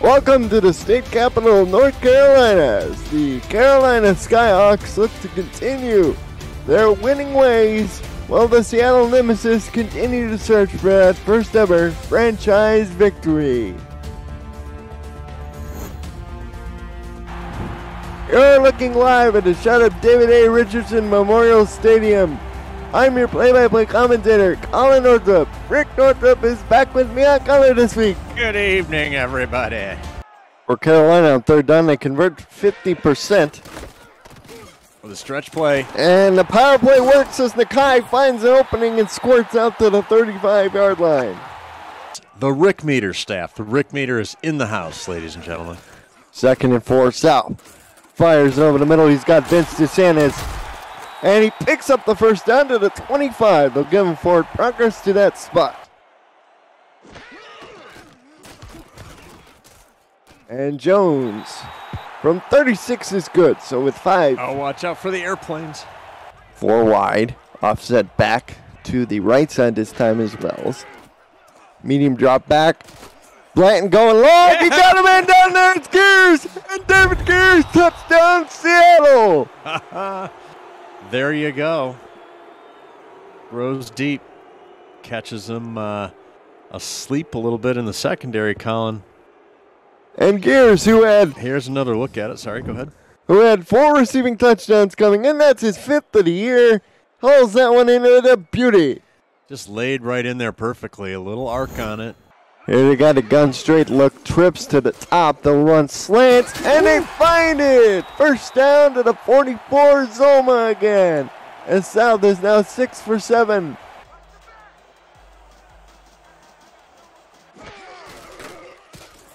Welcome to the state capital of North Carolina the Carolina Skyhawks look to continue their winning ways while the Seattle Nemesis continue to search for that first ever franchise victory. You're looking live at the shot of David A. Richardson Memorial Stadium. I'm your play-by-play commentator, Colin Northrup. Rick Northrup is back with me on color this week. Good evening, everybody. For Carolina on third down, they convert 50%. With a stretch play. And the power play works as Nakai finds an opening and squirts out to the 35-yard line. The Rick Meter staff. The Rick Meter is in the house, ladies and gentlemen. Second and four, South. Fires over the middle. He's got Vince DeSantis. And he picks up the first down to the 25. They'll give him forward progress to that spot. And Jones from 36 is good. So with five. Oh, watch out for the airplanes. Four wide. Offset back to the right side this time as well. Medium drop back. Blanton going long. He got a man down there. It's Gears. And David Gears touchdown Seattle. there you go. Rose deep. Catches him uh, asleep a little bit in the secondary, Colin. And Gears, who had here's another look at it. Sorry, go ahead. Who had four receiving touchdowns coming in? That's his fifth of the year. Hauls that one into the beauty. Just laid right in there perfectly. A little arc on it. Here they got a gun straight look, trips to the top, they'll run slants, and they find it! First down to the 44 Zoma again. And South is now six for seven.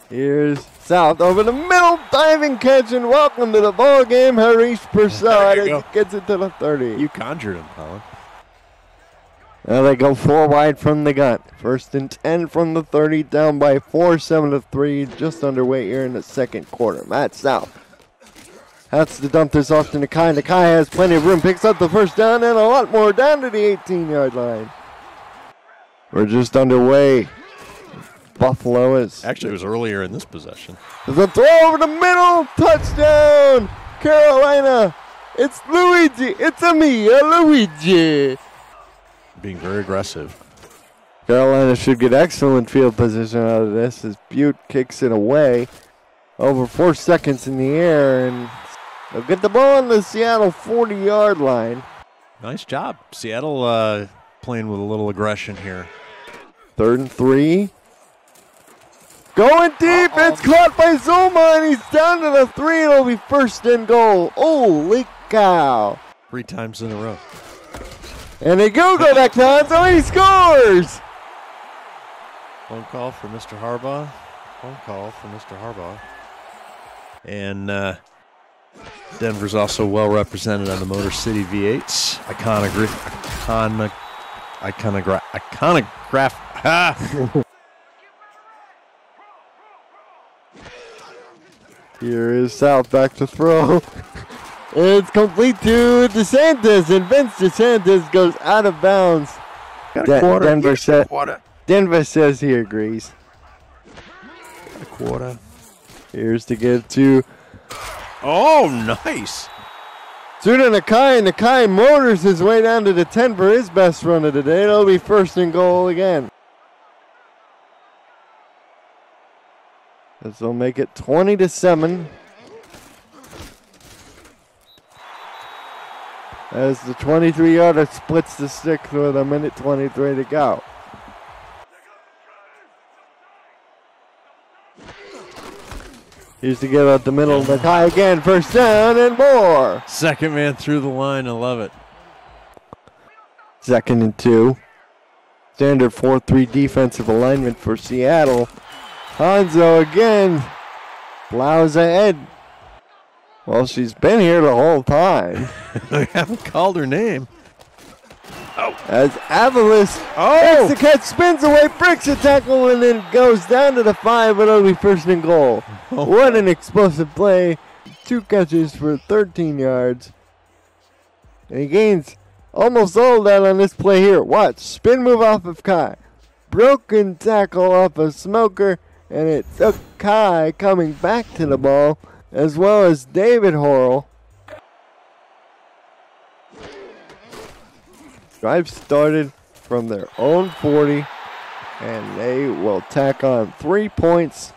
Here's South over the middle, diving catch, and welcome to the ball game, Harish Prasad he gets it to the 30. You conjured him, Colin. Now they go four wide from the gun. First and 10 from the 30, down by four, 7 to 3, just underway here in the second quarter. Matt South. That's the dump this off to Nakai. Nakai has plenty of room, picks up the first down and a lot more down to the 18 yard line. We're just underway. Buffalo is. Actually, it was earlier in this possession. The throw over the middle. Touchdown, Carolina. It's Luigi. It's a me, a Luigi being very aggressive. Carolina should get excellent field position out of this as Butte kicks it away. Over four seconds in the air, and they'll get the ball on the Seattle 40 yard line. Nice job. Seattle uh, playing with a little aggression here. Third and three. Going deep. Uh-oh. It's caught by Zoma, and he's down to the three. It'll be first and goal. Holy cow. Three times in a row. And they go go back to so he scores. Phone call for Mr. Harbaugh. Phone call for Mr. Harbaugh. And uh, Denver's also well represented on the Motor City V8s. Iconogra- iconic, iconogra- iconograph. Ah. Here is South back to throw. It's complete to DeSantis, and Vince DeSantis goes out of bounds. De- quarter, Denver, sa- quarter. Denver says he agrees. A quarter. Here's to give to. Oh, nice. Suda Nakai, and Nakai motors his way down to the 10 for his best run of the day. It'll be first and goal again. This will make it 20 to 7. As the 23 yarder splits the stick with a minute 23 to go. He's to get out the middle of the high again, first down and more. Second man through the line, I love it. Second and two. Standard 4 3 defensive alignment for Seattle. Hanzo again. Plows ahead. Well, she's been here the whole time. I haven't called her name. Oh. As Avalis oh. takes the catch, spins away, breaks a tackle, and then goes down to the five, but it'll be first and goal. Oh. What an explosive play. Two catches for 13 yards. And he gains almost all that on this play here. Watch. Spin move off of Kai. Broken tackle off of Smoker. and it's Kai coming back to the ball, as well as David Horrell. Drive started from their own 40, and they will tack on three points.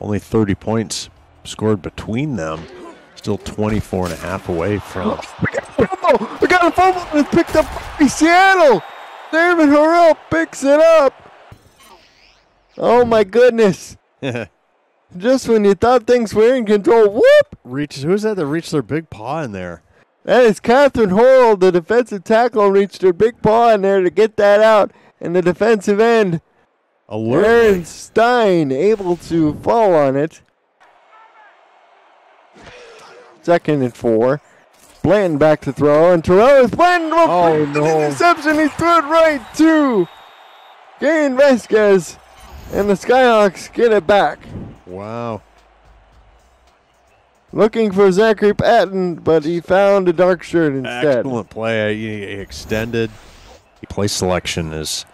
Only 30 points scored between them. Still 24 and a half away from. We got a fumble! We got a fumble it's picked up by Seattle! David Horrell picks it up! Oh my goodness! Just when you thought things were in control, whoop! Reaches. Who's that that reached their big paw in there? That is Catherine Horrell, the defensive tackle, reached her big paw in there to get that out. And the defensive end, Alert. Aaron Stein, able to fall on it. Second and four. Blanton back to throw, and Terrell is Blanton. Oh, no. Interception. He threw it right to Gain Vasquez, and the Skyhawks get it back. Wow. Looking for Zachary Patton, but he found a dark shirt instead. Excellent play. He extended. Play selection is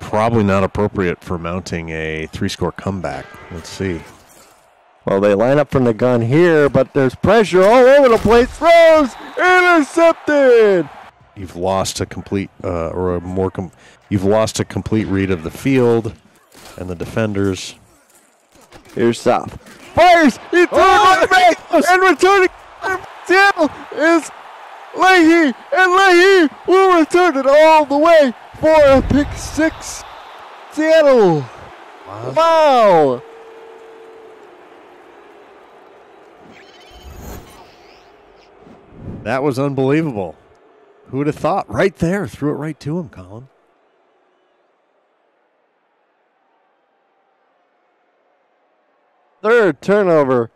probably not appropriate for mounting a three-score comeback. Let's see. Well, they line up from the gun here, but there's pressure all over the place. Throws intercepted. You've lost a complete, uh, or a more, com- you've lost a complete read of the field and the defenders. Here's South. Fires. He threw Oh, it back and returning. Seattle is Leahy, and Leahy will return it all the way for a pick six. Seattle. Wow. That was unbelievable. Who would have thought? Right there, threw it right to him, Colin. Third turnover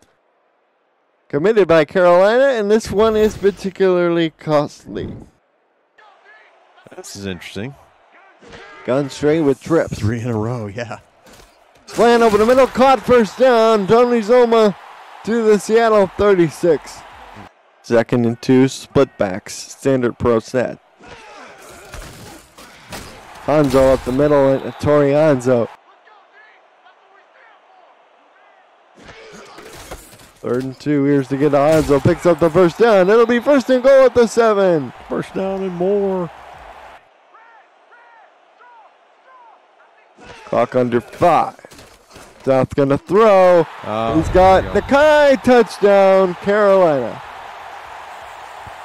committed by Carolina, and this one is particularly costly. This is interesting. Gun straight with trips. Three in a row, yeah. Slant over the middle, caught first down. Tony Zoma to the Seattle 36. Second and two, split backs, standard pro set. Hanzo up the middle, and Tori Third and two, here's to get to Hanzo. Picks up the first down. It'll be first and goal at the seven. First down and more. Clock under five. South gonna throw. Oh, He's got there the you touchdown, Carolina.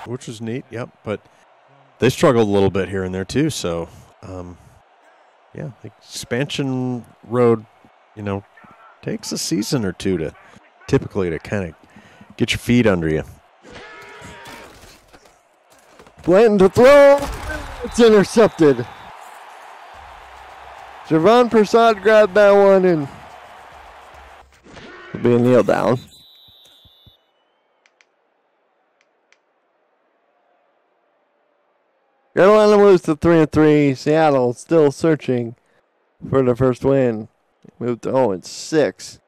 Which was neat, yep. But they struggled a little bit here and there too. So, um, yeah, expansion road, you know, takes a season or two to typically to kind of get your feet under you. Blanton to throw. It's intercepted. Javon Prasad grabbed that one and it'll be a kneel down. Carolina moves to three and three. Seattle still searching for the first win. Moved to 0 and six.